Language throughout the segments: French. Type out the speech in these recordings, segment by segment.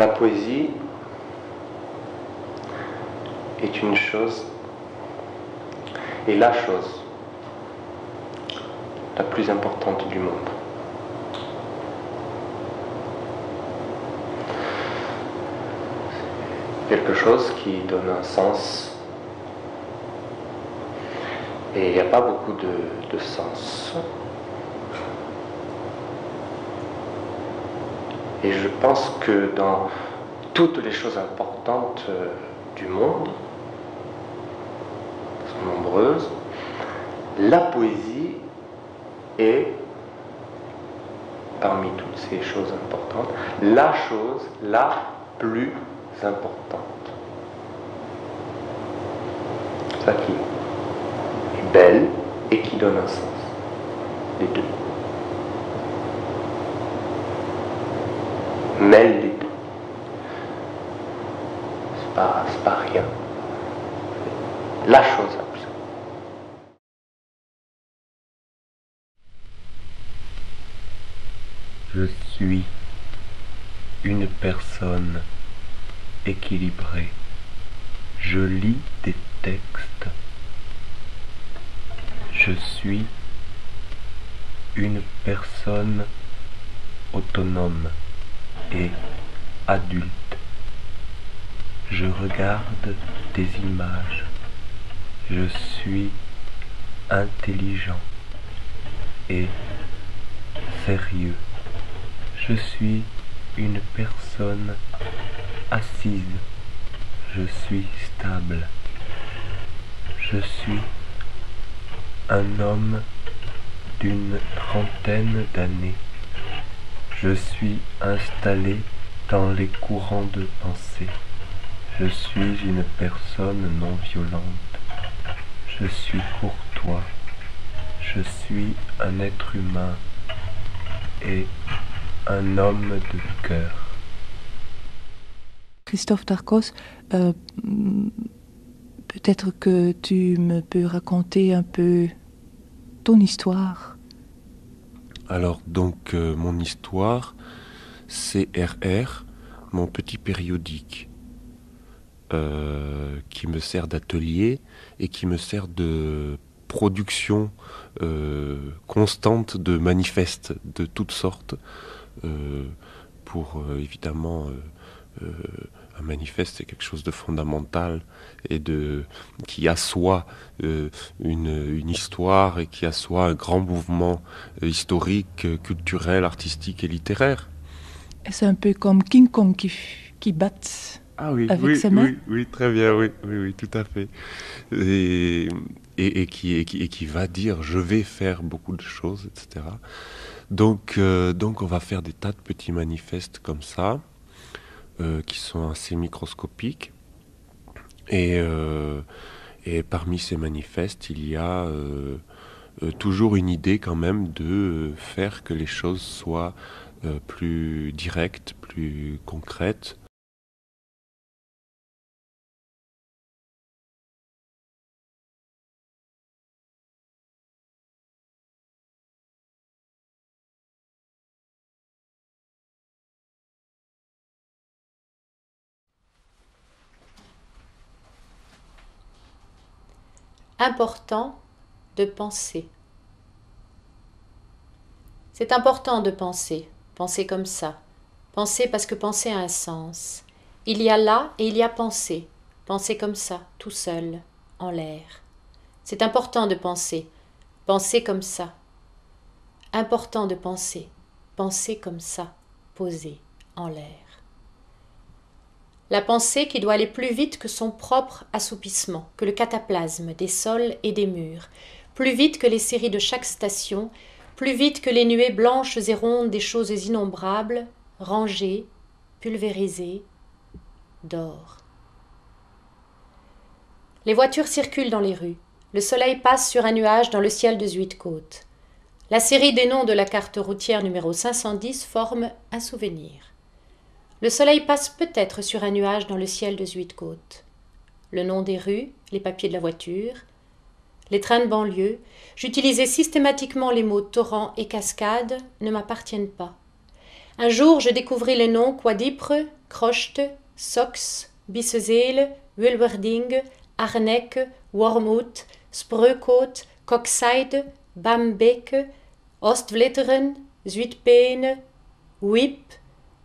La poésie est une chose, et la chose la plus importante du monde. Quelque chose qui donne un sens. Et il n'y a pas beaucoup de, de sens. Et je pense que dans toutes les choses importantes euh, du monde, sont nombreuses, la poésie est, parmi toutes ces choses importantes, la chose la plus importante. Ça qui est belle et qui donne un sens. Les deux. Mêle les deux. C'est pas, pas rien. La chose la plus Je suis une personne équilibrée. Je lis des textes. Je suis une personne autonome et Je regarde des images. Je suis intelligent et sérieux. Je suis une personne assise. Je suis stable. Je suis un homme d'une trentaine d'années. Je suis installé dans les courants de pensée. Je suis une personne non violente. Je suis courtois. Je suis un être humain et un homme de cœur. Christophe Tarkos, euh, peut-être que tu me peux raconter un peu ton histoire. Alors donc euh, mon histoire, c'est RR, mon petit périodique, euh, qui me sert d'atelier et qui me sert de production euh, constante de manifestes de toutes sortes, pour évidemment un manifeste, c'est quelque chose de fondamental et de qui assoit euh, une, histoire et qui assoit un grand mouvement euh, historique, culturel, artistique et littéraire. C'est un peu comme King Kong qui, qui bat ah oui, avec oui, ses mains. Oui, oui, très bien, oui, oui, oui, tout à fait. Et, et, qui, et, qui, et qui va dire je vais faire beaucoup de choses, etc. Donc, euh, donc on va faire des tas de petits manifestes comme ça. Euh, qui sont assez microscopiques. Et, euh, et, parmi ces manifestes, il y a toujours une idée quand même de faire que les choses soient plus directes, plus concrètes, important de penser. C'est important de penser, penser comme ça. Penser parce que penser a un sens. Il y a là et il y a penser, penser comme ça, tout seul, en l'air. C'est important de penser, penser comme ça. Important de penser, penser comme ça, posé en l'air la pensée qui doit aller plus vite que son propre assoupissement, que le cataplasme des sols et des murs, plus vite que les séries de chaque station, plus vite que les nuées blanches et rondes des choses innombrables, rangées, pulvérisées, d'or. Les voitures circulent dans les rues. Le soleil passe sur un nuage dans le ciel de Zuidcote. La série des noms de la carte routière numéro 510 forme un souvenir. Le soleil passe peut-être sur un nuage dans le ciel de Zuidcote. Le nom des rues, les papiers de la voiture, les trains de banlieue, j'utilisais systématiquement les mots torrent et cascade, ne m'appartiennent pas. Un jour, je découvris le nom Quadipre Krochte, Sox, Bissezeele, Wilwerding, Arneck, Wormhout, Spreukoot, Kokseide, Bambeke, Ostvletteren, Zuidpene, Wip,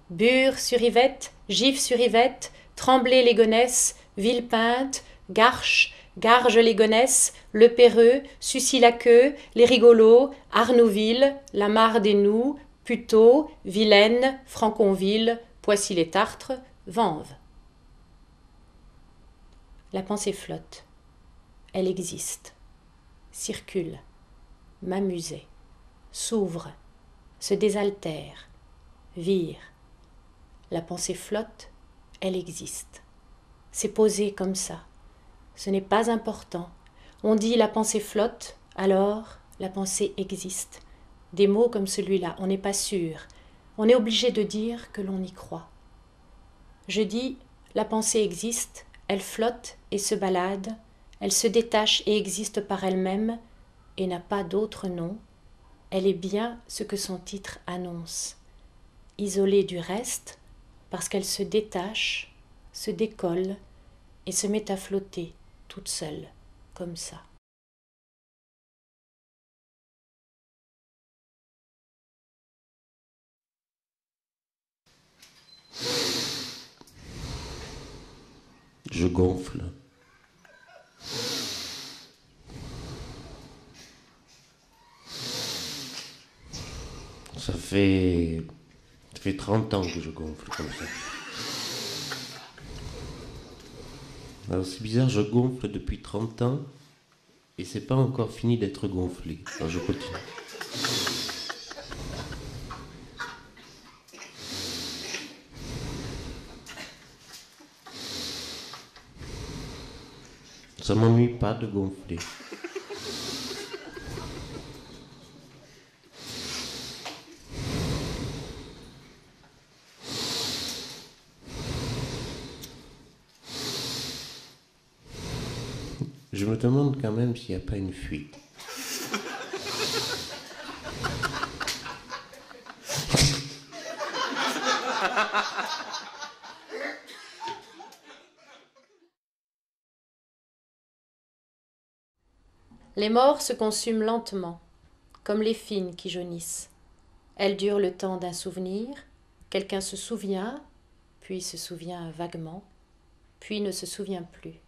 Bure-sur-Yvette, Gif-sur-Yvette, Tremblay-les-Gonesse, Villepinte, Garches, Garges-les-Gonesse, Le Perreux, Sucy-la-Queue, Les Rigolos, Arnouville, La Mare des Noux, Puteaux, Vilaine, Franconville, Poissy-les-Tartres, Vanves. La pensée flotte. Elle existe, circule, m'amusait, s'ouvre, se désaltère, vire. La pensée flotte, elle existe. C'est posé comme ça. Ce n'est pas important. On dit la pensée flotte, alors la pensée existe. Des mots comme celui-là, on n'est pas sûr. On est obligé de dire que l'on y croit. Je dis la pensée existe, elle flotte et se balade, elle se détache et existe par elle-même, et n'a pas d'autre nom. Elle est bien ce que son titre annonce. Isolée du reste, parce qu'elle se détache, se décolle et se met à flotter toute seule, comme ça. Je gonfle. Ça fait, ça fait 30 ans que je gonfle comme ça. Alors c'est bizarre, je gonfle depuis 30 ans et c'est pas encore fini d'être gonflé. Alors je continue. Ça m'ennuie pas de gonfler. Me demande quand même s'il n'y a pas une fuite. Les morts se consument lentement, comme les fines qui jaunissent. Elles durent le temps d'un souvenir, quelqu'un se souvient, puis se souvient vaguement, puis ne se souvient plus.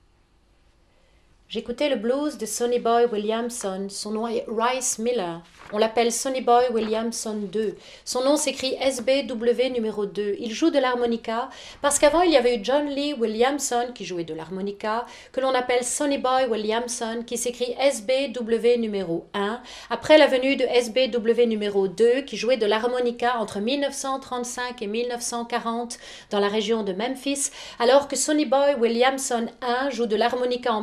J'écoutais le blues de Sonny Boy Williamson. Son nom est Rice Miller. On l'appelle Sonny Boy Williamson 2. Son nom s'écrit SBW numéro 2. Il joue de l'harmonica parce qu'avant il y avait eu John Lee Williamson qui jouait de l'harmonica, que l'on appelle Sonny Boy Williamson qui s'écrit SBW numéro 1. Après la venue de SBW numéro 2 qui jouait de l'harmonica entre 1935 et 1940 dans la région de Memphis, alors que Sonny Boy Williamson 1 joue de l'harmonica en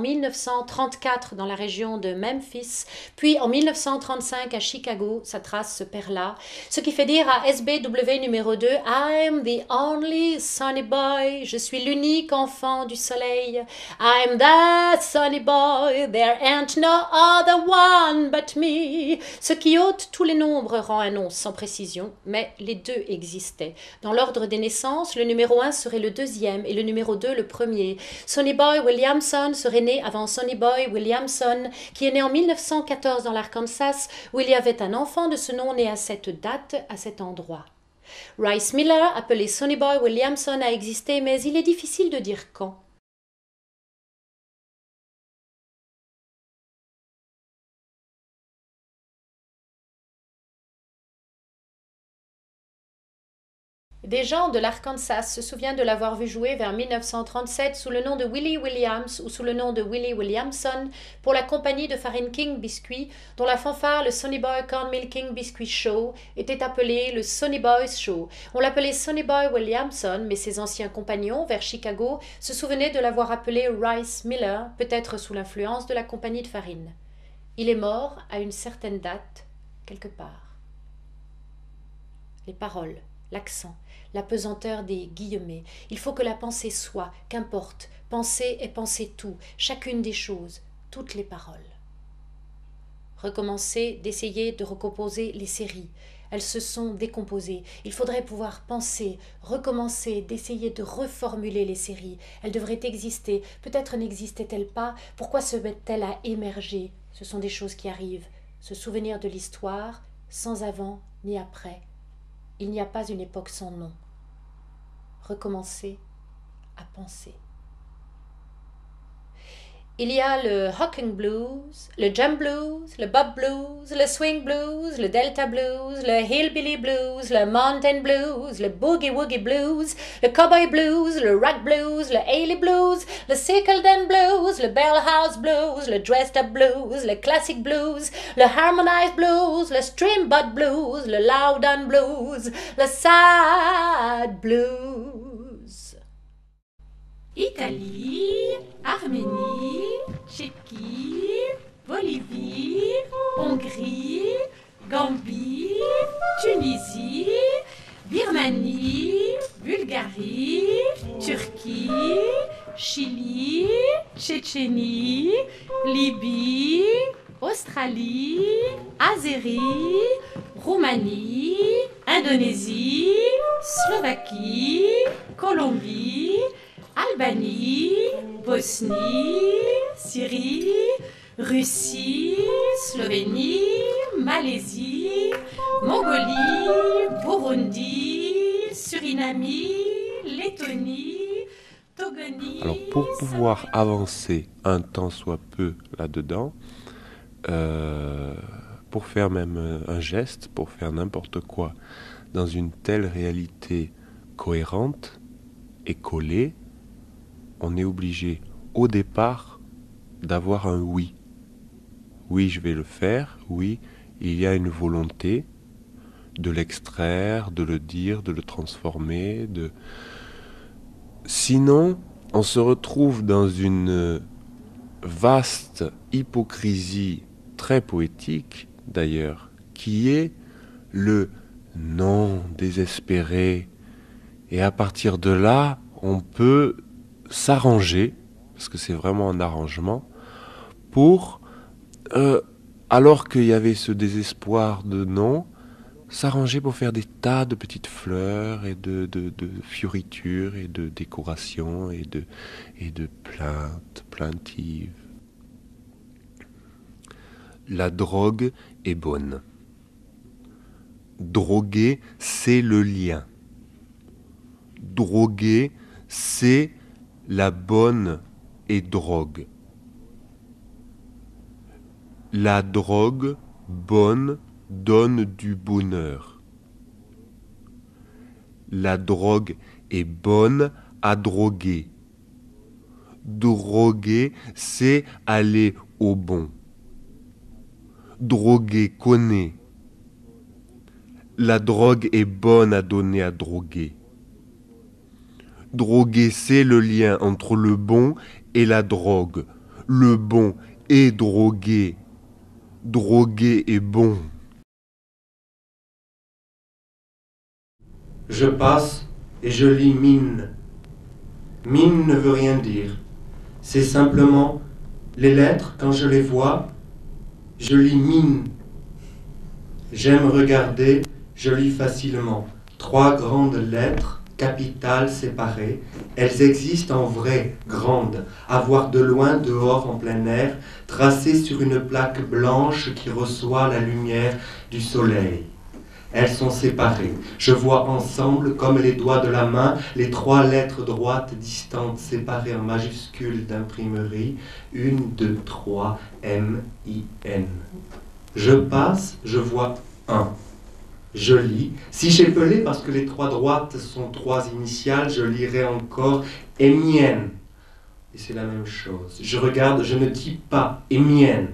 1934 dans la région de Memphis, puis en 1935 à Chicago, sa trace se perd là, ce qui fait dire à SBW numéro 2 I'm the only sunny boy, je suis l'unique enfant du soleil. I'm that sunny boy, there ain't no other one but me. Ce qui ôte tous les nombres rend un nom sans précision, mais les deux existaient. Dans l'ordre des naissances, le numéro 1 serait le deuxième et le numéro 2 le premier. Sonny Boy Williamson serait né avant Sonny Boy Williamson, qui est né en 1914 dans l'Arkansas, où il y avait un enfant de ce nom né à cette date, à cet endroit. Rice Miller, appelé Sonny Boy Williamson, a existé, mais il est difficile de dire quand. Des gens de l'Arkansas se souviennent de l'avoir vu jouer vers 1937 sous le nom de Willie Williams ou sous le nom de Willie Williamson pour la compagnie de farine King Biscuit, dont la fanfare, le Sonny Boy Cornmeal King Biscuit Show, était appelé le Sonny Boys Show. On l'appelait Sonny Boy Williamson, mais ses anciens compagnons vers Chicago se souvenaient de l'avoir appelé Rice Miller, peut-être sous l'influence de la compagnie de farine. Il est mort à une certaine date, quelque part. Les paroles, l'accent, la pesanteur des guillemets. Il faut que la pensée soit, qu'importe, penser et penser tout, chacune des choses, toutes les paroles. Recommencer d'essayer de recomposer les séries. elles se sont décomposées. Il faudrait pouvoir penser, recommencer, d'essayer de reformuler les séries. Elles devraient exister. Peut-être n'existaient-elles pas. Pourquoi se mettent-elles à émerger? Ce sont des choses qui arrivent. Se souvenir de l'histoire, sans avant ni après. Il n'y a pas une époque sans nom. Recommencer à penser. Il y a le Hawking Blues, le Jump Blues, le Bob Blues, le Swing Blues, le Delta Blues, le Hillbilly Blues, le Mountain Blues, le Boogie Woogie Blues, le Cowboy Blues, le Rock Blues, le Haley Blues, le Sickledon Blues, le Bell House Blues, le Dressed Up Blues, le Classic Blues, le Harmonized Blues, le Streambutt Blues, le Loudon Blues, le Sad Blues. Italie, Arménie, Tchéquie, Bolivie, Hongrie, Gambie, Tunisie, Birmanie, Bulgarie, Turquie, Chili, Tchétchénie, Libye, Australie, Azérie, Roumanie, Indonésie, Slovaquie, Colombie, Albanie, Bosnie, Syrie, Russie, Slovénie, Malaisie, Mongolie, Burundi, Surinamie, Lettonie, Togonie. Alors pour pouvoir avancer un temps soit peu là-dedans, euh, pour faire même un geste, pour faire n'importe quoi dans une telle réalité cohérente et collée, on est obligé au départ d'avoir un oui. Oui, je vais le faire, oui, il y a une volonté de l'extraire, de le dire, de le transformer, de Sinon, on se retrouve dans une vaste hypocrisie très poétique d'ailleurs, qui est le non désespéré. Et à partir de là, on peut s'arranger, parce que c'est vraiment un arrangement, pour, euh, alors qu'il y avait ce désespoir de non, s'arranger pour faire des tas de petites fleurs et de, fioritures et de décorations et de, et de plaintes plaintives. La drogue est bonne. Droguer, c'est le lien. Droguer, c'est la bonne et drogue. La drogue bonne donne du bonheur. La drogue est bonne à droguer. Droguer, c'est aller au bon. Droguer connaît. La drogue est bonne à donner à droguer. Droguer, c'est le lien entre le bon et la drogue. Le bon est drogué. Drogué est bon. Je passe et je lis mine. Mine ne veut rien dire. C'est simplement les lettres, quand je les vois, je lis mine. J'aime regarder, je lis facilement. Trois grandes lettres, capitales séparées. Elles existent en vrai, grandes, à voir de loin, dehors, en plein air, tracées sur une plaque blanche qui reçoit la lumière du soleil. Elles sont séparées. Je vois ensemble, comme les doigts de la main, les trois lettres droites distantes séparées en majuscules d'imprimerie. Une, deux, trois, M, I, N. Je passe, je vois un. Je lis. Si j'ai pelé parce que les trois droites sont trois initiales, je lirai encore Émienne. Et c'est la même chose. Je regarde, je ne dis pas Émienne.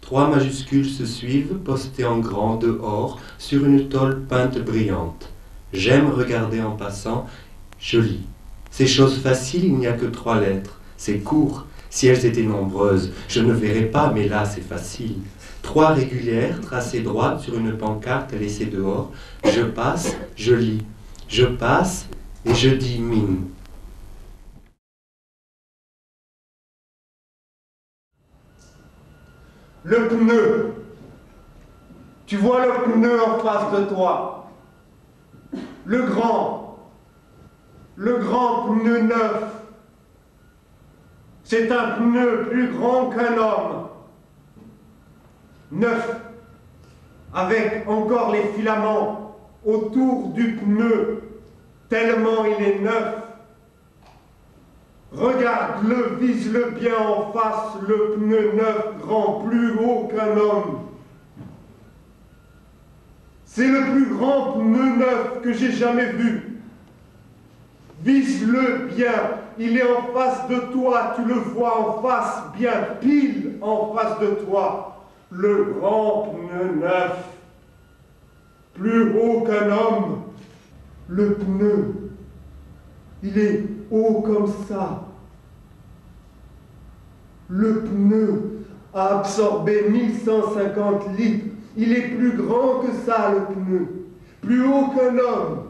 Trois majuscules se suivent, postées en grand dehors, sur une tôle peinte brillante. J'aime regarder en passant, je lis. C'est chose facile, il n'y a que trois lettres. C'est court. Si elles étaient nombreuses, je ne verrais pas, mais là c'est facile. Trois régulières, tracées droites sur une pancarte laissée dehors. Je passe, je lis. Je passe et je dis mine. Le pneu. Tu vois le pneu en face de toi. Le grand. Le grand pneu neuf. C'est un pneu plus grand qu'un homme. Neuf. Avec encore les filaments autour du pneu, tellement il est neuf. Regarde-le, vise-le bien en face, le pneu neuf grand, plus haut qu'un homme. C'est le plus grand pneu neuf que j'ai jamais vu. Vise-le bien, il est en face de toi, tu le vois en face, bien pile en face de toi. Le grand pneu neuf, plus haut qu'un homme. Le pneu, il est haut comme ça. Le pneu a absorbé 1150 litres. Il est plus grand que ça, le pneu. Plus haut qu'un homme.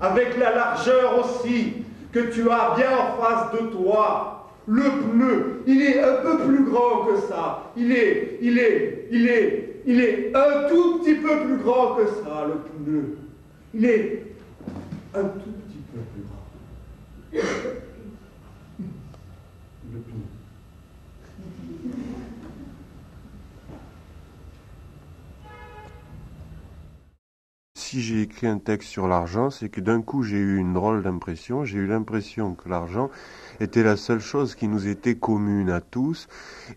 Avec la largeur aussi que tu as bien en face de toi. Le pneu, il est un peu plus grand que ça. Il est, il est, il est, il est un tout petit peu plus grand que ça, le pneu. Il est un tout petit peu plus grand. Si j'ai écrit un texte sur l'argent, c'est que d'un coup j'ai eu une drôle d'impression. J'ai eu l'impression que l'argent était la seule chose qui nous était commune à tous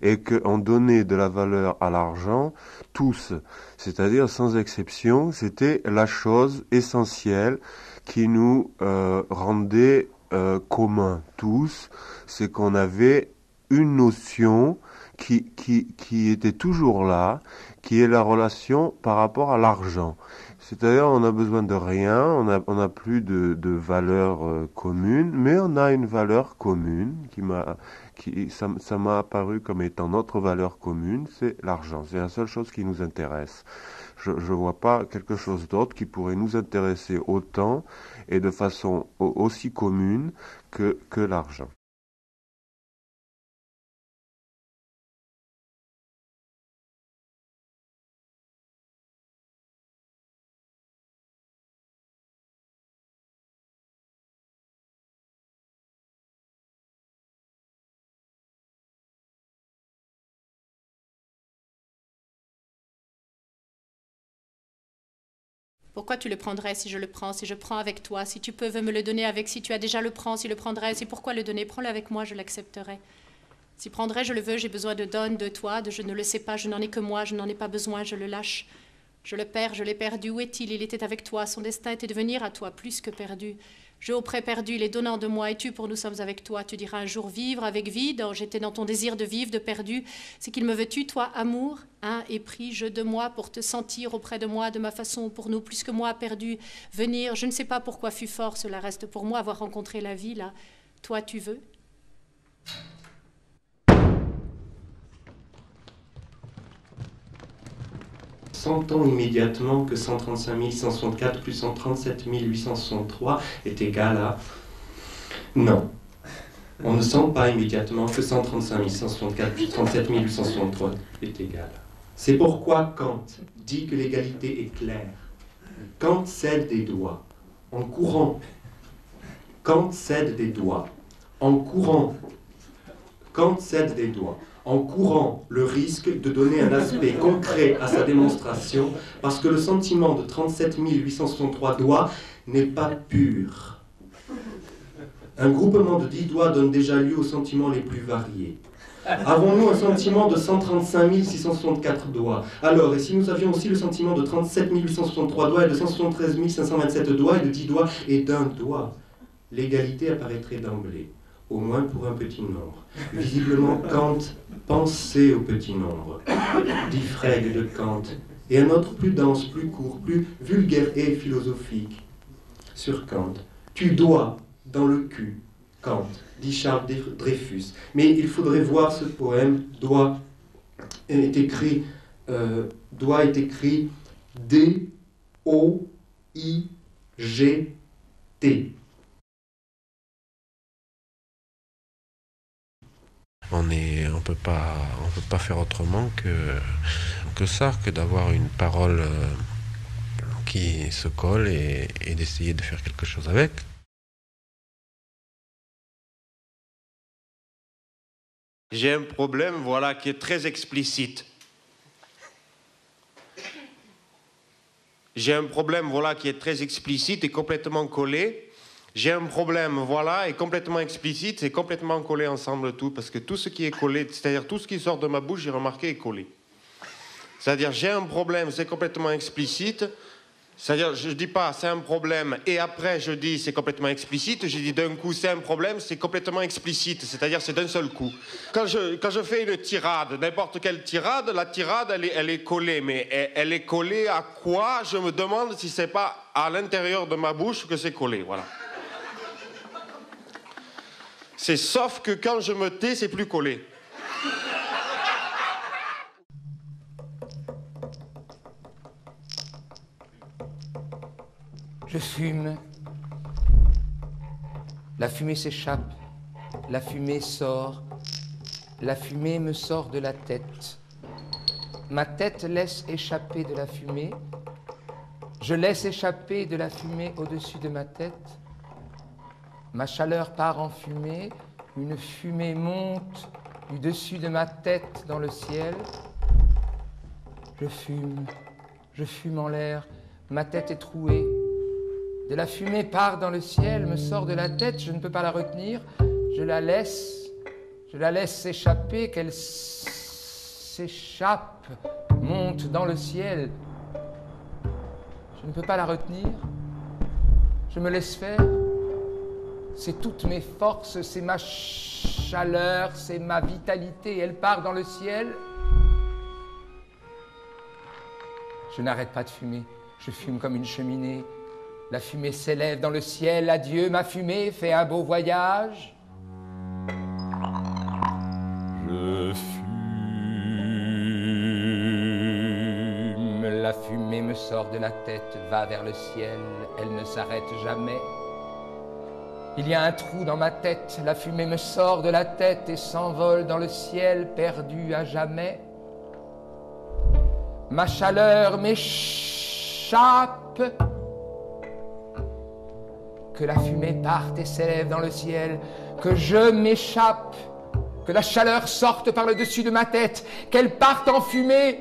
et qu'on donnait de la valeur à l'argent tous. C'est-à-dire sans exception, c'était la chose essentielle qui nous euh, rendait euh, communs tous. C'est qu'on avait une notion qui, était toujours là, qui est la relation par rapport à l'argent. C'est-à-dire, on a besoin de rien, on n'a a plus de, de valeur euh, commune, mais on a une valeur commune qui m'a, qui, ça, m'a apparu comme étant notre valeur commune, c'est l'argent. C'est la seule chose qui nous intéresse. Je ne vois pas quelque chose d'autre qui pourrait nous intéresser autant et de façon au- aussi commune que l'argent. Pourquoi tu le prendrais si je le prends, si je prends avec toi, si tu peux veux me le donner avec, si tu as déjà le prends, si le prendrais, si pourquoi le donner, prends-le avec moi, je l'accepterai. Si prendrais, je le veux, j'ai besoin de donne, de toi, de je ne le sais pas, je n'en ai que moi, je n'en ai pas besoin, je le lâche. Je le perds, je l'ai perdu, où est-il? Il était avec toi, son destin était de venir à toi, plus que perdu. Je auprès perdu, il est donnant de moi, et tu pour nous sommes avec toi? Tu diras un jour vivre avec vide, j'étais dans ton désir de vivre, de perdu. C'est qu'il me veux-tu, toi, amour, un et pris, je de moi, pour te sentir auprès de moi, de ma façon, pour nous, plus que moi, perdu. Venir, je ne sais pas pourquoi fut fort, cela reste pour moi, avoir rencontré la vie, là. Toi, tu veux? Sentons immédiatement que 135 164 plus 137 863 est égal à... Non. On ne sent pas immédiatement que 135 164 plus 37 863 est égal. C'est pourquoi Kant dit que l'égalité est claire. Kant cède des doigts en courant. Kant cède des doigts en courant. Kant cède des doigts en courant le risque de donner un aspect concret à sa démonstration, parce que le sentiment de 37 863 doigts n'est pas pur. Un groupement de 10 doigts donne déjà lieu aux sentiments les plus variés. Avons-nous un sentiment de 135 664 doigts? Alors, et si nous avions aussi le sentiment de 37 863 doigts et de 173 527 doigts et de 10 doigts et d'un doigt L'égalité apparaîtrait d'emblée, au moins pour un petit nombre. Visiblement, Kant pensait au petit nombre, dit Frege de Kant, et un autre plus dense, plus court, plus vulgaire et philosophique sur Kant. Tu dois dans le cul, Kant, dit Charles Dreyfus. Mais il faudrait voir ce poème. Doigt est écrit, euh, doigt est écrit D on on peut pas, faire autrement que que ça, que d'avoir une parole euh, qui se colle et, et d'essayer de faire quelque chose avec. J'ai un problème, voilà, qui est très explicite. J'ai un problème, voilà, qui est très explicite et complètement collé. J'ai un problème, voilà, et complètement explicite, c'est complètement collé ensemble tout, parce que tout ce qui est collé, c'est-à-dire tout ce qui sort de ma bouche, j'ai remarqué, est collé. C'est-à-dire, j'ai un problème, c'est complètement explicite. C'est-à-dire, je ne dis pas c'est un problème et après je dis c'est complètement explicite. Je dis d'un coup c'est un problème, c'est complètement explicite. C'est-à-dire, c'est d'un seul coup. Quand je, fais une tirade, n'importe quelle tirade, la tirade elle est, elle est collée. Mais elle, elle est collée à quoi? Je me demande si c'est pas à l'intérieur de ma bouche que c'est collé. Voilà. C'est sauf que quand je me tais, c'est plus collé. Je fume. La fumée s'échappe. La fumée sort. La fumée me sort de la tête. Ma tête laisse échapper de la fumée. Je laisse échapper de la fumée au-dessus de ma tête. Ma chaleur part en fumée. Une fumée monte du dessus de ma tête dans le ciel. Je fume. Je fume en l'air. Ma tête est trouée. De la fumée part dans le ciel, me sort de la tête, je ne peux pas la retenir. Je la laisse, je la laisse s'échapper, qu'elle s'échappe, monte dans le ciel. Je ne peux pas la retenir. Je me laisse faire. C'est toutes mes forces, c'est ma chaleur, c'est ma vitalité. Elle part dans le ciel. Je n'arrête pas de fumer. Je fume comme une cheminée. La fumée s'élève dans le ciel. Adieu, ma fumée, fais un beau voyage. Je fume. La fumée me sort de la tête, va vers le ciel. Elle ne s'arrête jamais. Il y a un trou dans ma tête. La fumée me sort de la tête et s'envole dans le ciel, perdu à jamais. Ma chaleur m'échappe que la fumée parte et s'élève dans le ciel, que je m'échappe, que la chaleur sorte par le dessus de ma tête, qu'elle parte en fumée.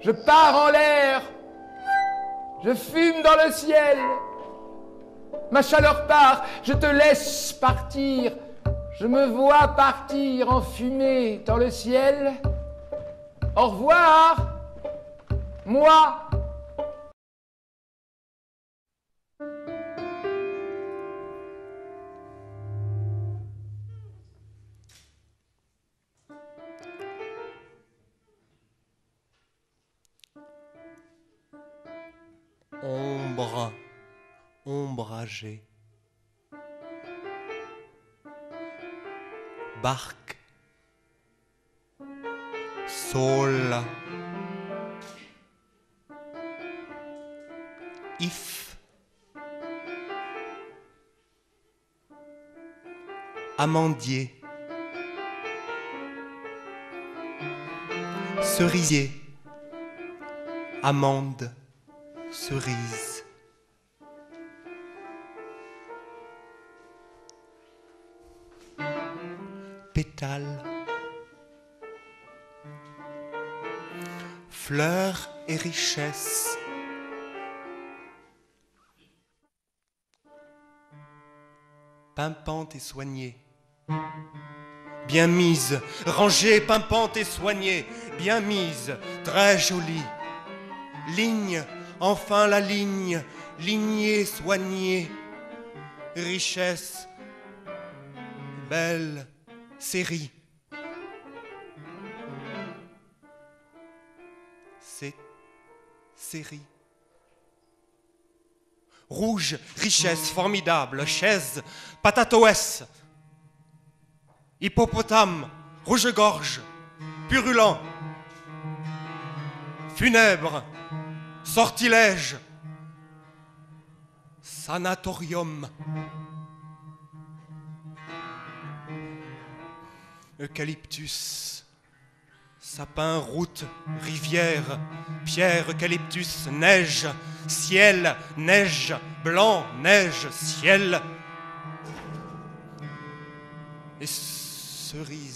Je pars en l'air, je fume dans le ciel. Ma chaleur part, je te laisse partir, je me vois partir en fumée dans le ciel. Au revoir, moi. Barque, sol, if, amandier, cerisier, amande. Cerise. Pétales. Fleurs et richesses. Pimpante et soignée. Bien mise, rangée, pimpante et soignée, bien mise, très jolie. Ligne enfin la ligne, lignée, soignée, richesse, belle série. C'est série. Rouge, richesse formidable, chaise, patatoès, hippopotame, rouge-gorge, purulent, funèbre, sortilège, sanatorium, eucalyptus. Sapin, route, rivière, pierre, eucalyptus, neige, ciel, neige, blanc, neige, ciel. Et cerise.